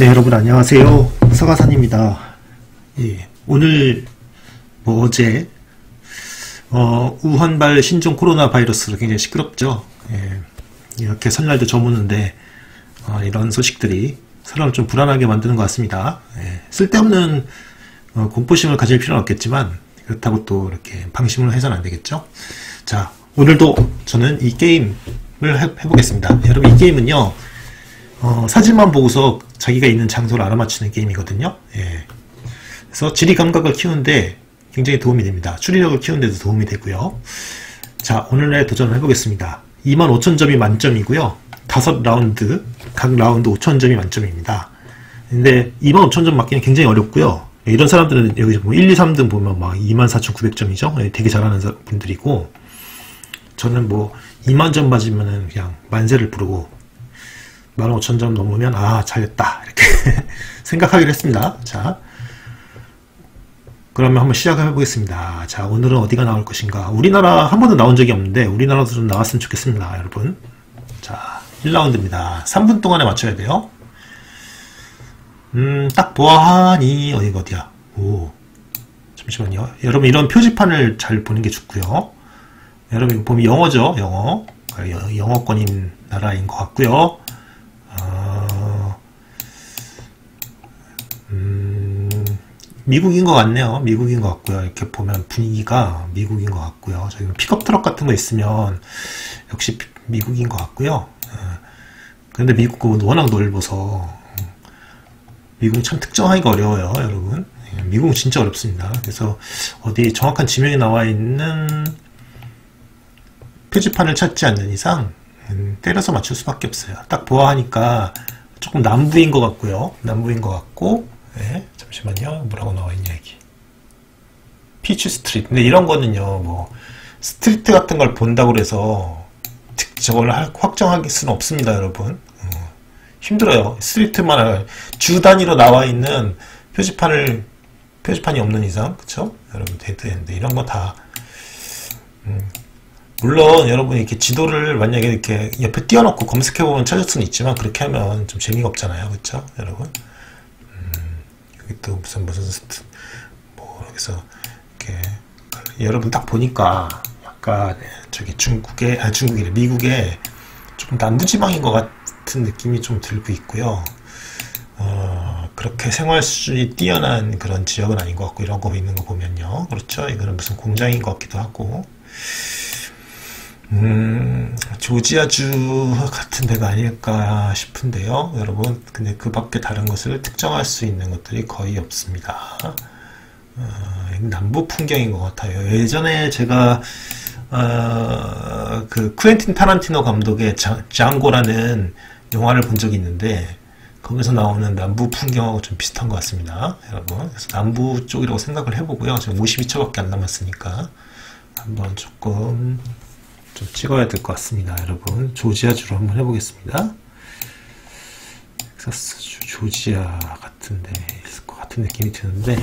네, 여러분 안녕하세요. 서가산입니다. 예, 오늘 뭐 어제 어, 우한발 신종 코로나 바이러스로 굉장히 시끄럽죠. 예, 이렇게 설날도 저무는데 어, 이런 소식들이 사람을 좀 불안하게 만드는 것 같습니다. 예, 쓸데없는 어, 공포심을 가질 필요는 없겠지만 그렇다고 또 이렇게 방심을 해서는 안 되겠죠. 자, 오늘도 저는 이 게임을 해, 해보겠습니다. 여러분 이 게임은요. 어, 사진만 보고서 자기가 있는 장소를 알아맞히는 게임이거든요. 예. 그래서 지리 감각을 키우는데 굉장히 도움이 됩니다. 추리력을 키우는 데도 도움이 되고요. 자, 오늘의 도전을 해보겠습니다. 25,000점이 만점이고요. 다섯 라운드, 각 라운드 5,000점이 만점입니다. 근데 25,000점 맞기는 굉장히 어렵고요. 이런 사람들은 여기 뭐 1, 2, 3등 보면 막 24,900점이죠. 예, 되게 잘하는 분들이고 저는 뭐 2만 점 맞으면은 그냥 만세를 부르고 15,000점 넘으면 아 잘했다 이렇게 생각하기로 했습니다. 자 그러면 한번 시작을 해보겠습니다. 자 오늘은 어디가 나올 것인가 우리나라 한 번도 나온 적이 없는데 우리나라도 좀 나왔으면 좋겠습니다. 여러분 자 1라운드입니다. 3분 동안에 맞춰야 돼요. 음딱 보아하니 어디가 어디야 오 잠시만요. 여러분 이런 표지판을 잘 보는 게 좋고요. 여러분 보면 영어죠 영어 영어권인 나라인 것 같고요. 미국인 것 같네요. 미국인 것 같고요. 이렇게 보면 분위기가 미국인 것 같고요. 저기 픽업 트럭 같은 거 있으면 역시 미국인 것 같고요. 근데 미국은 워낙 넓어서 미국 참 특정하기가 어려워요, 여러분. 미국은 진짜 어렵습니다. 그래서 어디 정확한 지명이 나와 있는 표지판을 찾지 않는 이상 때려서 맞출 수밖에 없어요. 딱 보아하니까 조금 남부인 것 같고요. 남부인 것 같고 네, 잠시만요. 뭐라고 나와 있냐 여기. Peach Street. 근데 이런 거는요. 뭐 street 같은 걸 본다고 그래서 저걸 확정할 수는 없습니다, 여러분. 어, 힘들어요. street만 주 단위로 나와 있는 표지판을 표지판이 없는 이상, 그쵸? 여러분 dead end 이런 거 다. 음, 물론 여러분이 이렇게 지도를 만약에 이렇게 옆에 띄워놓고 검색해보면 찾을 수는 있지만 그렇게 하면 좀 재미가 없잖아요, 그쵸? 여러분. 또 무슨 무슨 뭐 여기서 이렇게 여러분 딱 보니까 약간 저기 중국의 아 중국이래 미국의 좀 남부지방인 것 같은 느낌이 좀 들고 있고요. 어, 그렇게 생활 수준이 뛰어난 그런 지역은 아닌 것 같고 이런 거 있는 거 보면요. 그렇죠. 이거는 무슨 공장인 것 같기도 하고. 음, 조지아주 같은 데가 아닐까 싶은데요. 여러분, 근데 그 밖에 다른 것을 특정할 수 있는 것들이 거의 없습니다. 어, 남부 풍경인 것 같아요. 예전에 제가, 어, 그, 쿠엔틴 타란티노 감독의 자, 장고라는 영화를 본 적이 있는데, 거기서 나오는 남부 풍경하고 좀 비슷한 것 같습니다. 여러분. 그래서 남부 쪽이라고 생각을 해보고요. 지금 52초밖에 안 남았으니까, 한번 조금 좀 찍어야 될 것 같습니다. 여러분 조지아주로 한번 해보겠습니다. 텍사스주 조지아 같은데 있을 것 같은 느낌이 드는데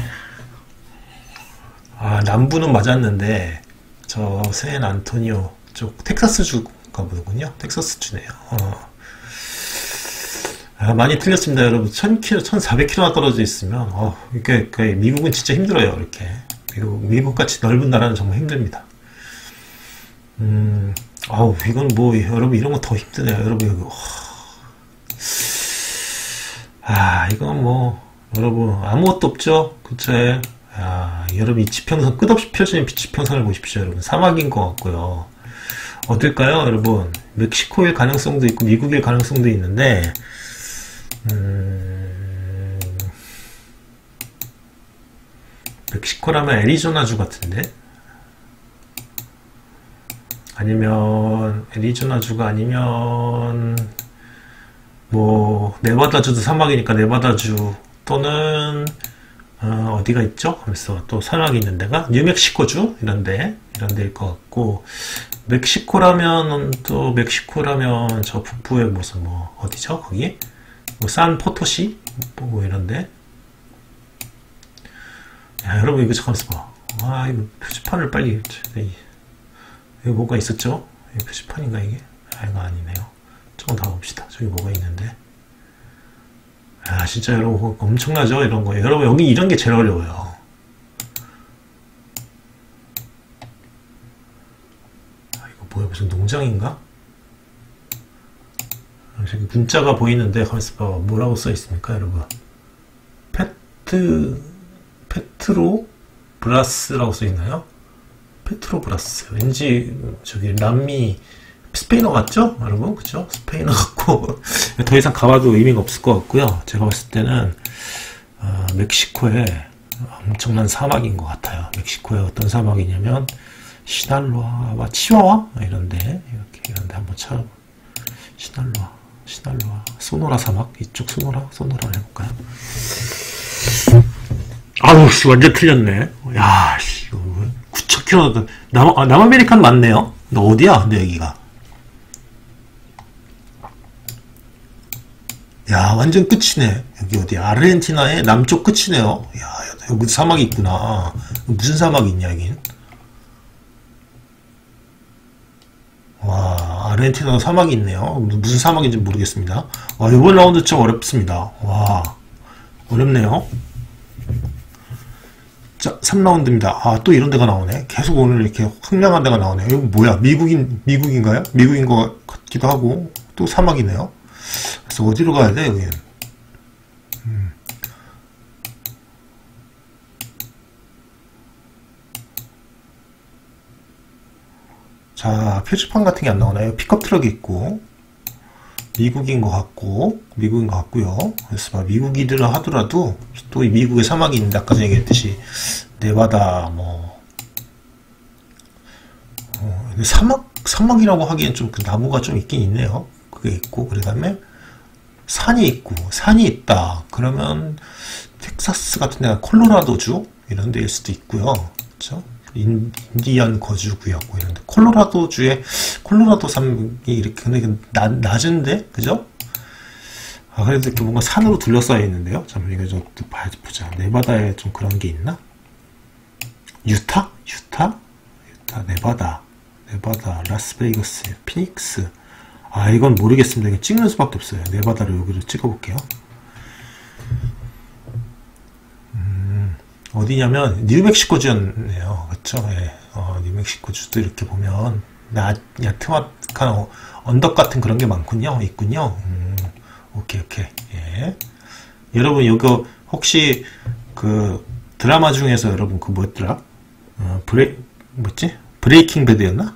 아 남부는 맞았는데 저 샌 안토니오 쪽 텍사스주가 보군요. 텍사스주네요. 어. 아, 많이 틀렸습니다, 여러분. 1000km, 1400km나 떨어져 있으면, 어, 이게, 미국은 진짜 힘들어요, 이렇게. 미국, 미국같이 넓은 나라는 정말 힘듭니다. 음, 아우, 이건 뭐, 여러분, 이런 거 더 힘드네요. 여러분, 이거. 아, 이건 뭐, 여러분, 아무것도 없죠? 그쵸? 아, 여러분, 이 지평선, 끝없이 펴지는 지평선을 보십시오, 여러분. 사막인 것 같고요. 어떨까요, 여러분? 멕시코일 가능성도 있고, 미국일 가능성도 있는데, 음, 멕시코라면 애리조나주 같은데? 아니면 애리조나주가 아니면 뭐 네바다주도 사막이니까 네바다주 또는 어, 디가 있죠? 하면서 또 사막이 있는 데가 뉴멕시코주 이런데 이런 데일 것 같고 멕시코라면 또 멕시코라면 저 북부에 무슨 뭐 어디죠? 거기 뭐 산 포토시 뭐 이런데 야 여러분 이거 잠깐만 봐. 아 이거 표지판을 빨리 여기 뭐가 있었죠? 여기 표지판인가 이게? 아 이거 아니네요. 조금 더 봅시다. 저기 뭐가 있는데 아 진짜 여러분 엄청나죠 이런 거 여러분 여기 이런 게 제일 어려워요 아 이거 뭐야 무슨 농장인가? 저기 문자가 보이는데 가만있어 봐 뭐라고 써 있습니까 여러분 페트 페트로 브라스라고 써 있나요? Petrobras. 왠지 저기 남미 스페인어 같죠? 여러분 그죠? 스페인어 같고. 더 이상 가봐도 의미가 없을 것 같고요. 제가 봤을 때는 어, 멕시코에 엄청난 사막인 것 같아요. 멕시코에 어떤 사막이냐면 시날로아와 치와와? 이런데 이렇게 이런데 한번 찾아 시날로아 시날로아 소노라 사막? 이쪽 소노라? 소노라 해볼까요? 아우 씨 완전 틀렸네. 야 씨 9,000km 남, 아, 남아메리카는 맞네요. 너 어디야? 근데 여기가. 야 완전 끝이네. 여기 어디? 아르헨티나의 남쪽 끝이네요. 야 여기 사막이 있구나. 무슨 사막이 있냐 여긴? 와 아르헨티나 사막이 있네요. 무슨 사막인지 모르겠습니다. 와 이번 라운드 좀 어렵습니다. 와 어렵네요 자 3라운드입니다. 아 또 이런 데가 나오네. 계속 오늘 이렇게 황량한 데가 나오네. 이거 뭐야? 미국인 미국인가요? 미국인 것 같기도 하고 또 사막이네요. 그래서 어디로 가야 돼 여긴 음. 자 표지판 같은 게 안 나오나요? 픽업 트럭이 있고 미국인 것 같고 미국인 것 같고요. 그래서 미국이들 하더라도 또 미국의 사막이 있는데 아까 얘기했듯이 네바다 뭐 어, 사막 사막이라고 하기엔 좀 그 나무가 좀 있긴 있네요. 그게 있고 그다음에 산이 있고 산이 있다. 그러면 텍사스 같은 데가 콜로라도주 이런 데일 수도 있고요. 그렇죠? 인디안 거주구역 뭐 이런데 콜로라도 주에 콜로라도 산이 이렇게 근데 낮, 낮은데 그죠? 아 그래도 이렇게 뭔가 산으로 둘러싸여 있는데요. 잠깐 이거 좀 봐야 보자. 네바다에 좀 그런 게 있나? 유타? 유타? 유타 네바다 네바다 라스베이거스 피닉스 아 이건 모르겠습니다. 이거 찍는 수밖에 없어요. 네바다를 여기로 찍어볼게요. 어디냐면 뉴멕시코주였네요. 그렇죠? 예. 어, 뉴멕시코주도 이렇게 보면 나 야트막한 언덕 같은 그런 게 많군요. 있군요. 음, 오케이 오케이. 예. 여러분 이거 혹시 그 드라마 중에서 여러분 그 뭐였더라? 어, 브레 뭐지? Breaking Bad였나?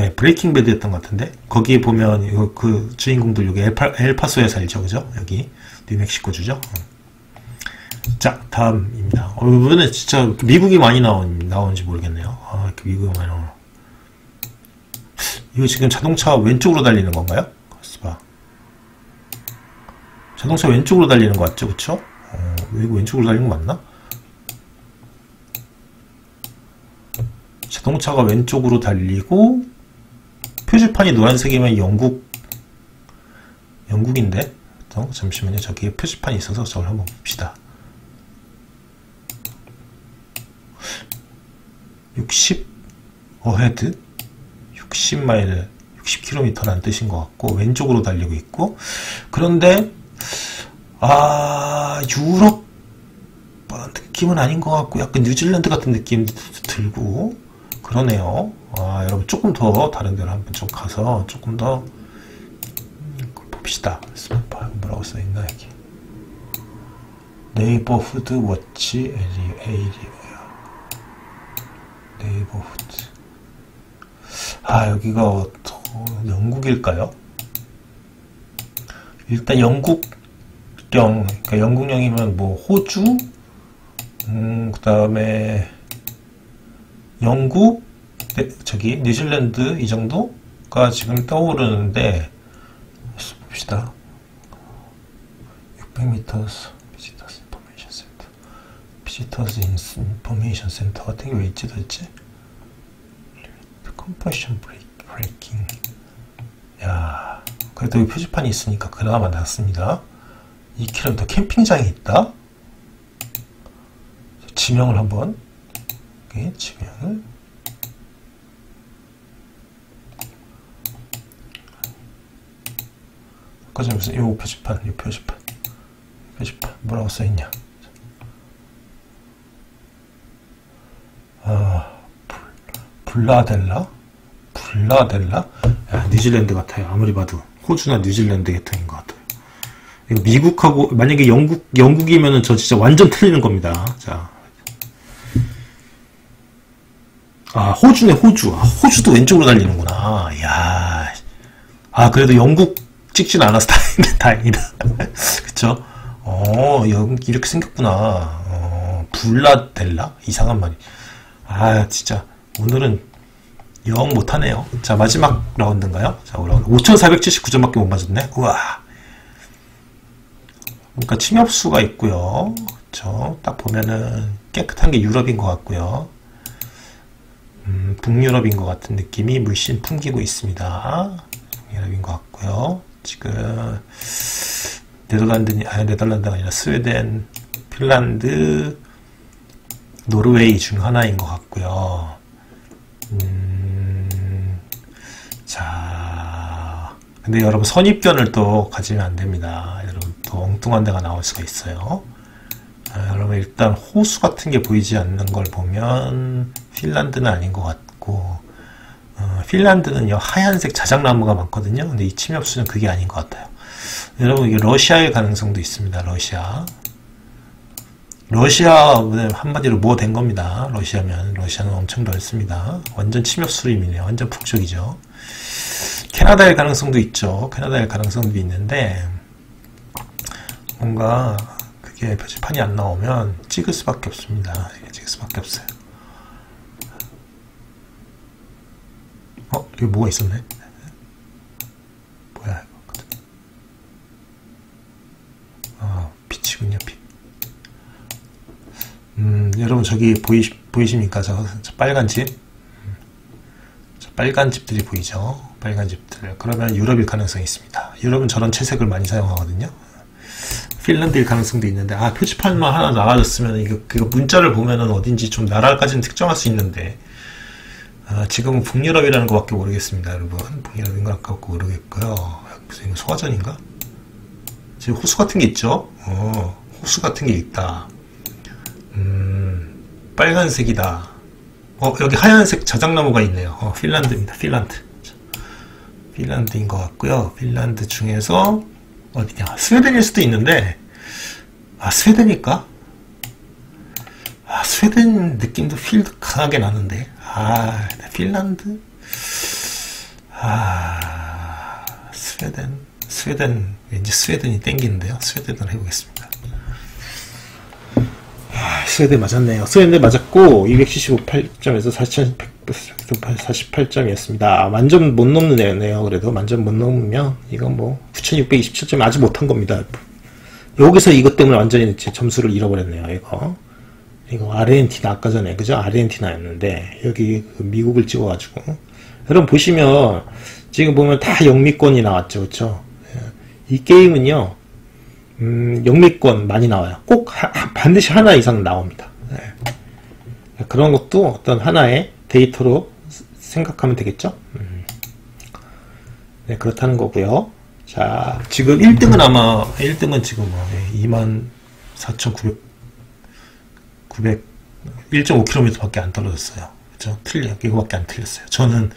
예, Breaking Bad였던 것 같은데 거기에 보면 이거 그 주인공들 여기 엘파, 엘파소에 살죠, 그죠? 여기 뉴멕시코 주죠. 어. 자, 다음입니다. 어, 이번에 진짜 미국이 많이 나온, 나오는지 모르겠네요. 아, 이렇게 미국이 많이 나오나. 이거 지금 자동차 왼쪽으로 달리는 건가요? 봐. 자동차 왼쪽으로 달리는 거 맞죠? 그쵸? 어, 이거 왼쪽으로 달리는 거 맞나? 자동차가 왼쪽으로 달리고 표지판이 노란색이면 영국 영국인데 어, 잠시만요 저기에 표지판이 있어서 저걸 한번 봅시다 60 어헤드? 60마일 60km라는 뜻인 것 같고 왼쪽으로 달리고 있고 그런데 아 유럽 느낌은 아닌 것 같고 약간 뉴질랜드 같은 느낌도 들고 그러네요. 아 여러분 조금 더 다른 데로 한번 좀 가서 조금 더 봅시다. 뭐라고 써있나 여기 neighbourhood watch area neighbourhood 아 여기가 어, 영국일까요? 일단 영국령 그러니까 영국령이면 뭐 호주? 음, 그 다음에 영국? 네, 저기 뉴질랜드 이 정도가 지금 떠오르는데 봅시다. 600m visitors information center 같은 게 왜 있지 도대체? compression braking 야 그래도 여기 표지판이 있으니까 그나마 낫습니다. 2km 캠핑장이 있다? 지명을 한번. 오케이, 지명을. 아까 전에 무슨 요 표지판, 요 표지판, 표지판. 뭐라고 써있냐? 아, 불, 블라델라? 블라델라? 야, 뉴질랜드 같아요. 아무리 봐도 호주나 뉴질랜드 계통인 것 같아요. 미국하고 만약에 영국 영국이면은 저 진짜 완전 틀리는 겁니다. 자, 아 호주네 호주. 아, 호주도 왼쪽으로 달리는구나. 야, 아 그래도 영국 찍진 않아서 다행이다. 다행이다. 그쵸? 어, 이렇게 생겼구나. 어, 블라델라? 이상한 말이. 아 진짜 오늘은 영 못하네요. 자, 마지막 라운드인가요? 자, 올라온 5,479점밖에 못 맞았네. 우와. 그러니까 침엽수가 있고요. 그쵸. 딱 보면은 깨끗한 게 유럽인 것 같고요. 음, 북유럽인 것 같은 느낌이 물씬 풍기고 있습니다. 북유럽인 것 같고요. 지금 네덜란드, 아니 네덜란드가 아니라 스웨덴, 핀란드, 노르웨이 중 하나인 것 같고요. 음, 근데 여러분 선입견을 또 가지면 안 됩니다. 여러분 또 엉뚱한 데가 나올 수가 있어요. 아, 여러분 일단 호수 같은 게 보이지 않는 걸 보면 핀란드는 아닌 것 같고 어, 핀란드는요 하얀색 자작나무가 많거든요. 근데 이 침엽수는 그게 아닌 것 같아요. 여러분 이게 러시아의 가능성도 있습니다. 러시아. 러시아 한마디로 뭐 된 겁니다. 러시아면 러시아는 엄청 넓습니다. 완전 침엽 수림이네요. 완전 북쪽이죠. 캐나다의 가능성도 있죠. 캐나다의 가능성도 있는데 뭔가 그게 표지판이 안 나오면 찍을 수밖에 없습니다. 찍을 수밖에 없어요. 어? 여기 뭐가 있었네? 뭐야 이거 아 빛이군요 빛 음, 여러분 저기 보이, 보이십니까? 저, 저 빨간 집? 저 빨간 집들이 보이죠? 빨간 집들. 그러면 유럽일 가능성이 있습니다. 유럽은 저런 채색을 많이 사용하거든요. 핀란드일 가능성도 있는데, 아, 표지판만 하나 나와줬으면, 이거, 그 문자를 보면은 어딘지 좀 나라까지는 특정할 수 있는데, 아, 지금은 북유럽이라는 것밖에 모르겠습니다, 여러분. 북유럽인 것 같고 모르겠고요. 무슨 소화전인가? 지금 호수 같은 게 있죠? 어, 호수 같은 게 있다. 음, 빨간색이다. 어, 여기 하얀색 자작나무가 있네요. 어, 핀란드입니다. 핀란드. 핀란드인 것 같고요. 핀란드 중에서 어디냐? 스웨덴일 수도 있는데 아 스웨덴일까? 아 스웨덴 느낌도 feel 강하게 나는데 아 핀란드? 아 스웨덴 스웨덴 왠지 스웨덴이 땡기는데요. 스웨덴을 해보겠습니다. 스웨덴 맞았네요. 스웨덴 맞았고 275.8점에서 4,148점이었습니다. 만점 못 넘네요. 그래도 만점 못 넘으면 이건 뭐 9,627점 아직 못한 겁니다. 여기서 이것 때문에 완전히 점수를 잃어버렸네요. 이거 이거 아르헨티나 아까 전에 그죠? 아르헨티나였는데 여기 그 미국을 찍어가지고 여러분 보시면 지금 보면 다 영미권이 나왔죠, 그렇죠? 이 게임은요 음, 영미권 많이 나와요. 꼭 하, 반드시 하나 이상 나옵니다. 네. 그런 것도 어떤 하나의 데이터로 생각하면 되겠죠. 음. 네, 그렇다는 거고요. 자, 지금 1등은 아마 1등은 지금 24,900 900 1.5km 밖에 안 떨어졌어요. 그죠? 틀려. 이거밖에 안 틀렸어요. 저는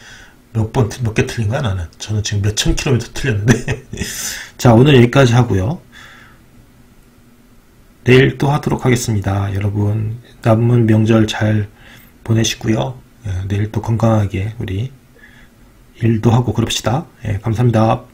몇 번, 몇 개 틀린 거야, 나는? 저는 지금 몇 천 킬로미터 틀렸는데. 자, 오늘 여기까지 하고요. 내일 또 하도록 하겠습니다. 여러분 남은 명절 잘 보내시고요. 예, 내일 또 건강하게 우리 일도 하고 그럽시다. 예, 감사합니다.